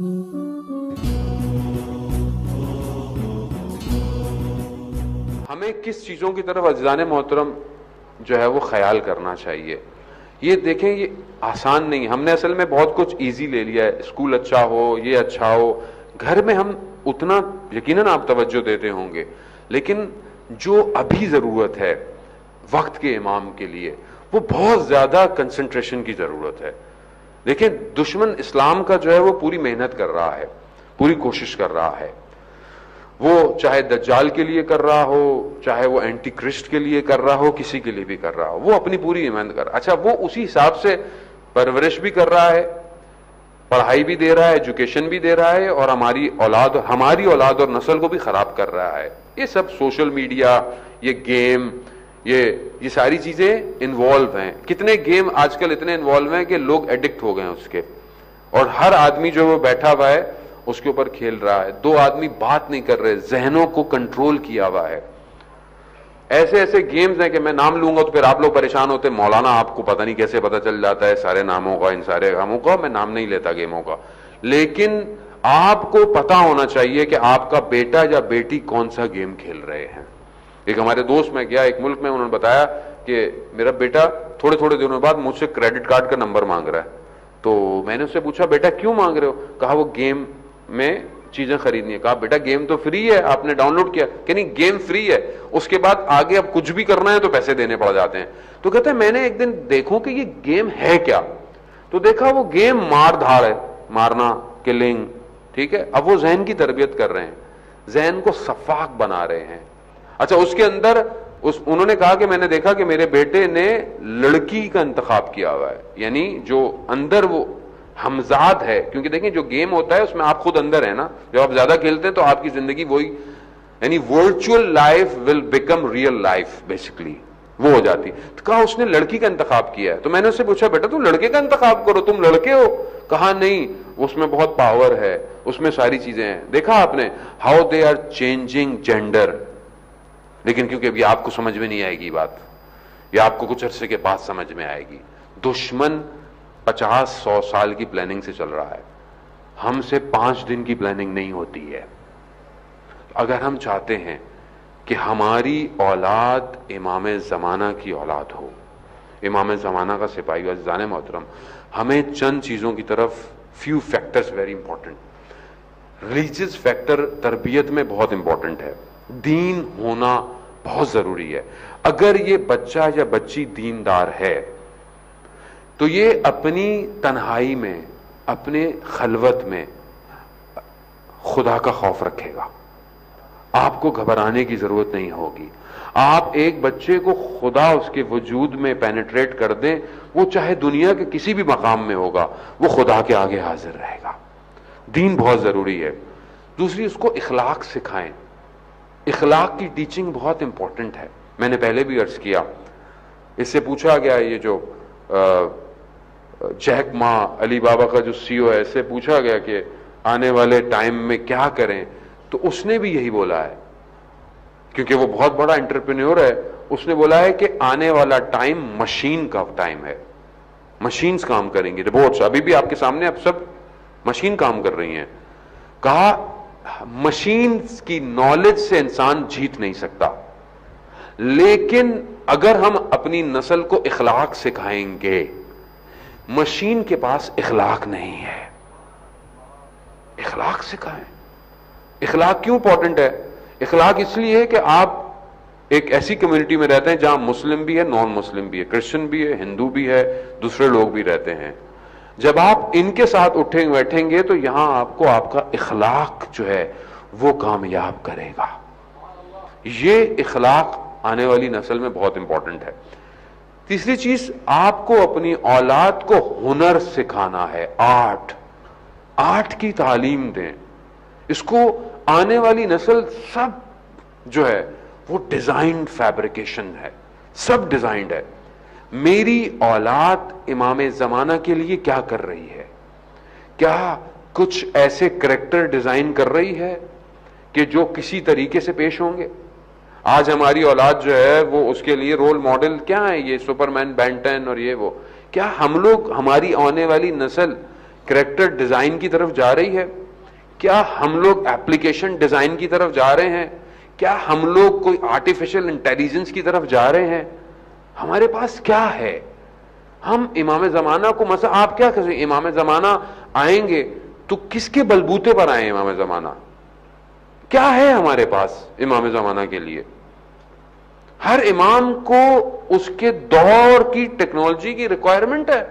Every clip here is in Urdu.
ہمیں کس چیزوں کی طرف اجزان محترم جو ہے وہ خیال کرنا چاہیے؟ یہ دیکھیں، یہ آسان نہیں ہم نے اصل میں بہت کچھ ایزی لے لیا ہے۔ اسکول اچھا ہو، یہ اچھا ہو۔ گھر میں ہم اتنا یقیناً آپ توجہ دیتے ہوں گے۔ لیکن جو ابھی ضرورت ہے وقت کے امام کے لیے، وہ بہت زیادہ کنسنٹریشن کی ضرورت ہے۔ دیکھیں، دشمن اسلام کا جو ہے وہ پوری محنت کر رہا ہے، پوری کوشش کر رہا ہے۔ وہ چاہے دجال کے لیے کر رہا ہو، چاہے وہ اینٹی کرسٹ کے لیے کر رہا ہو، کسی کے لیے بھی کر رہا ہو۔ وہ اپنی پوری محنت کر رہا اچھا وہ اسی حساب سے پرورش بھی کر رہا ہے، پڑھائی بھی دے رہا ہے ایجوکیشن بھی دے رہا ہے اور ہماری اولاد ہماری اولاد اور نسل کو بھی خراب کر رہا ہے۔ یہ سب سوشل میڈیا یہ گیم یہ یہ ساری چیزیں انوالو ہیں۔ کتنے گیم آج کل اتنے انوالو ہیں کہ لوگ ایڈکٹ ہو گئے ہیں اس کے۔ اور ہر آدمی جو وہ بیٹھا ہوا ہے، اس کے اوپر کھیل رہا ہے۔ دو آدمی بات نہیں کر رہے، ذہنوں کو کنٹرول کیا ہوا ہے۔ ایسے ایسے گیمز ہیں کہ میں نام لوں گا تو پھر آپ لوگ پریشان ہوتے مولانا، آپ کو پتہ نہیں کیسے پتہ چل جاتا ہے، سارے ناموں کا، ان سارے کاموں کا، میں نام نہیں لیتا گیموں کا۔ لیکن آپ کو پتا ہونا چاہیے کہ آپ کا بیٹا یا بیٹی کون سا گیم کھیل رہے ہیں۔ ایک ہمارے دوست میں گیا، ایک ملک میں، انہوں نے بتایا کہ میرا بیٹا تھوڑے تھوڑے دنوں بعد مجھ سے کریڈٹ کارڈ کا نمبر مانگ رہا ہے۔ تو میں نے اس سے پوچھا، بیٹا، کیوں مانگ رہے ہو؟ کہا، وہ گیم میں چیزیں خریدنی ہے کہا، بیٹا گیم تو فری ہے، آپ نے ڈاؤن لوڈ کیا۔ کہ نہیں گیم فری ہے۔ اس کے بعد آگے اب کچھ بھی کرنا ہے تو پیسے دینے پڑ جاتے ہیں۔ تو کہتے ہیں میں نے ایک دن دیکھوں کہ یہ گیم ہے کیا؟ تو دیکھا، وہ گیم مار دھاڑ ہے، مارنا کلنگ ٹھیک ہے؟ اب وہ ذہن کی تربیت کر رہے ہیں۔ ذہن کو صفاق بنا رہے ہیں۔ اچھا اس کے اندر اس، انہوں نے کہا کہ میں نے دیکھا کہ میرے بیٹے نے لڑکی کا انتخاب کیا ہوا ہے۔ یعنی جو اندر وہ ہمزاد ہے، کیونکہ دیکھیں جو گیم ہوتا ہے، اس میں آپ خود اندر ہیں نا۔ جب آپ زیادہ کھیلتے ہیں تو آپ کی زندگی وہی یعنی virtual life will become real life, basically وہ ہو جاتی۔ تو کہا، اس نے لڑکی کا انتخاب کیا ہے۔ تو میں نے اس سے پوچھا، بیٹا، تم لڑکے کا انتخاب کرو، تم لڑکے ہو؟ کہا، نہیں، اس میں بہت پاور ہے، اس میں ساری چیزیں ہیں۔ دیکھا آپ نے how they are changing gender لیکن کیونکہ ابھی آپ کو سمجھ میں نہیں آئے گی بات یا آپ کو کچھ عرصے کے بعد سمجھ میں آئے گی۔ دشمن پچاس سو سال کی پلاننگ سے چل رہا ہے۔ ہم سے پانچ دن کی پلاننگ نہیں ہوتی ہے۔ اگر ہم چاہتے ہیں کہ ہماری اولاد امام زمانہ کی اولاد ہو، امام زمانہ کا سپاہی و محترم، ہمیں چند چیزوں کی طرف few factors very important religious factor تربیت میں بہت امپورٹنٹ ہے۔ دین ہونا بہت ضروری ہے۔ اگر یہ بچہ یا بچی دیندار ہے، تو یہ اپنی تنہائی میں، اپنے خلوت میں خدا کا خوف رکھے گا۔ آپ کو گھبرانے کی ضرورت نہیں ہوگی۔ آپ ایک بچے کو خدا اس کے وجود میں پینیٹریٹ کر دیں، وہ چاہے دنیا کے کسی بھی مقام میں ہوگا، وہ خدا کے آگے حاضر رہے گا۔ دین بہت ضروری ہے۔ دوسری، اس کو اخلاق سکھائیں۔ اخلاق کی ٹیچنگ بہت امپورٹنٹ ہے۔ میں نے پہلے بھی عرض کیا۔ اس سے پوچھا گیا یہ جو جیک ماں علی بابا کا جو سی او ہے، اس سے پوچھا گیا کہ آنے والے ٹائم میں کیا کریں۔ تو اس نے بھی یہی بولا ہے۔ کیونکہ وہ بہت بڑا انٹرپرینور ہے۔ اس نے بولا ہے کہ آنے والا ٹائم مشین کا ٹائم ہے۔ مشینز کام کریں گی۔ رپورٹس ابھی بھی آپ کے سامنے اب سب مشین کام کر رہی ہیں۔ کہا مشین کی نالج سے انسان جیت نہیں سکتا۔ لیکن اگر ہم اپنی نسل کو اخلاق سکھائیں گے، مشین کے پاس اخلاق نہیں ہے۔ اخلاق سکھائیں۔ اخلاق کیوں امپورٹنٹ ہے؟ اخلاق اس لیے ہے کہ آپ ایک ایسی کمیونٹی میں رہتے ہیں جہاں مسلم بھی ہے نان مسلم بھی ہے کرسچن بھی ہے ہندو بھی ہے، دوسرے لوگ بھی رہتے ہیں۔ جب آپ ان کے ساتھ اٹھیں بیٹھیں گے تو یہاں آپ کو آپ کا اخلاق جو ہے وہ کامیاب کرے گا۔ یہ اخلاق آنے والی نسل میں بہت امپورٹنٹ ہے۔ تیسری چیز، آپ کو اپنی اولاد کو ہنر سکھانا ہے، آرٹ۔ آرٹ کی تعلیم دیں۔ اس کو آنے والی نسل سب جو ہے وہ ڈیزائنڈ فیبریکیشن ہے، سب ڈیزائنڈ ہے۔ میری اولاد امام زمانہ کے لیے کیا کر رہی ہے؟ کیا کچھ ایسے کریکٹر ڈیزائن کر رہی ہے کہ جو کسی طریقے سے پیش ہوں گے؟ آج ہماری اولاد جو ہے وہ اس کے لیے رول ماڈل کیا ہے یہ سپر مین بینٹن اور یہ وہ۔ کیا ہم لوگ ہماری آنے والی نسل کریکٹر ڈیزائن کی طرف جا رہی ہے؟ کیا ہم لوگ ایپلیکیشن ڈیزائن کی طرف جا رہے ہیں؟ کیا ہم لوگ کوئی آرٹیفیشل انٹیلیجنس کی طرف جا رہے ہیں؟ ہمارے پاس کیا ہے؟ ہم امام زمانہ کو مثلا آپ کیا کہ امام زمانہ آئیں گے تو کس کے بلبوتے پر آئے امام زمانہ؟ کیا ہے ہمارے پاس امام زمانہ کے لیے؟ ہر امام کو اس کے دور کی ٹیکنالوجی کی ریکوائرمنٹ ہے۔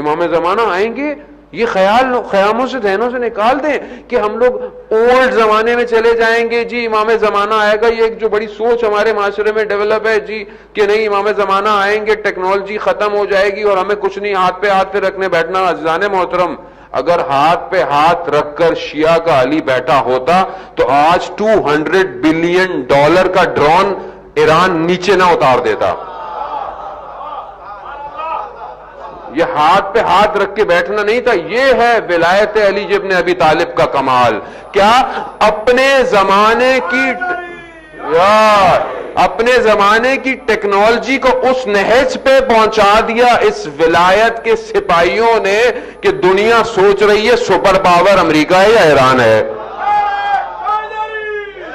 امام زمانہ آئیں گے یہ خیال خیاموں سے ذہنوں سے نکال دیں کہ ہم لوگ اولڈ زمانے میں چلے جائیں گے۔ جی امام زمانہ آئے گا۔ یہ ایک جو بڑی سوچ ہمارے معاشرے میں ڈیولپ ہے۔ جی کہ نہیں، امام زمانہ آئیں گے ٹیکنالوجی ختم ہو جائے گی اور ہمیں کچھ نہیں، ہاتھ پہ ہاتھ پہ رکھنے بیٹھنا۔ عزیزان محترم، اگر ہاتھ پہ ہاتھ رکھ کر شیعہ کا علی بیٹھا ہوتا تو آج ٹو ہنڈریڈ بلین ڈالر کا ڈرون ایران نیچے نہ اتار دیتا۔ یہ ہاتھ پہ ہاتھ رکھ کے بیٹھنا نہیں تھا، یہ ہے ولایت علی جبن ابی طالب کا کمال۔ کیا اپنے زمانے کی یار اپنے زمانے کی ٹیکنالوجی کو اس نہج پہ پہنچا دیا، اس ولایت کے سپاہیوں نے کہ دنیا سوچ رہی ہے سپر پاور امریکہ ہے یا ایران ہے؟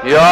یا